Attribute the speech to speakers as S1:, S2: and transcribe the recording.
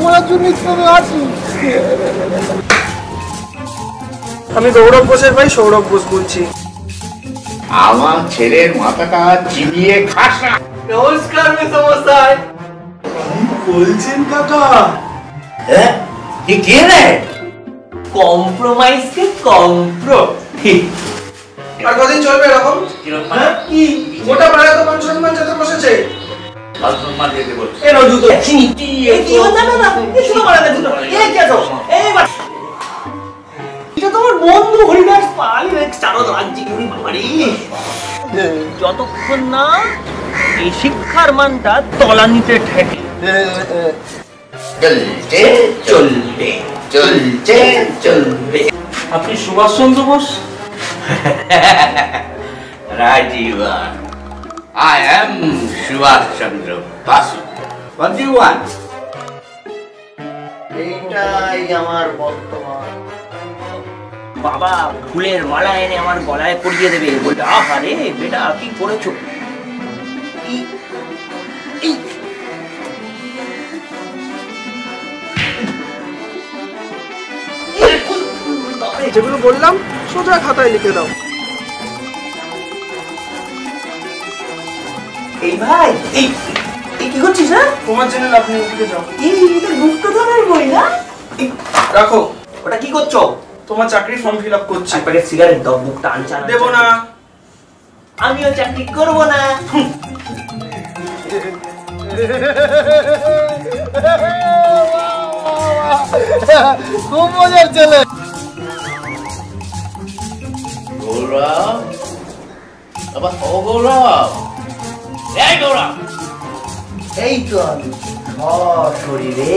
S1: করার জন্য তবে আছি।
S2: আমি গৌরব ঘোষের ভাই সৌরভ ঘোষ বলছি।
S3: আমার ছেলের মাথাটা চিবিয়ে খাস
S2: নমস্কার বলছেন কাকা?
S3: হ্যাঁ কি কে রে?
S2: কম্প্রোমাইজ কে কম্প্রো। আর কদিন চলবে এরকম? হ্যাঁ কি? সম্মান চিনি কি না না না এ কি এটা তোমার বন্ধু হরিদাস পাল রাজ্যে বাবারি যতক্ষণ না এই শিক্ষার মানটা তলানিতে ঠেকে
S3: চলছে চলবে চলছে চলবে
S2: আপনি Subhash Chandra Bose
S3: রাজীবন I am Subhash Chandra Basu. What do you want?
S1: এইটাই আমার বর্তমান
S2: বাবা ফুলের মালা এনে আমার গলায় পরিয়ে দেবে বলবে আহারে বেটা কি করেছ
S4: যেগুলো বললাম সোজা খাতায় লিখে দাও
S2: এই ভাই এই এই কি করছিস হ্যাঁ?
S4: তোমার জন্য আপনি ওদিকে যাও।
S2: এই এটা গুপ্তধনের বই না?
S4: রাখো।
S2: ওটা কি করছ?
S4: তোমার চাকরির ফর্ম ফিল আপ করছি।
S2: এক প্যাকেট সিগারেট দাও মুখটা আনচান।
S4: দেবো না।
S2: আমিও চাকরি করব না।
S1: খুব মজার ছেলে।
S3: গৌরব? আবার ও গৌরব?
S2: এই তো আমি। শরীরে।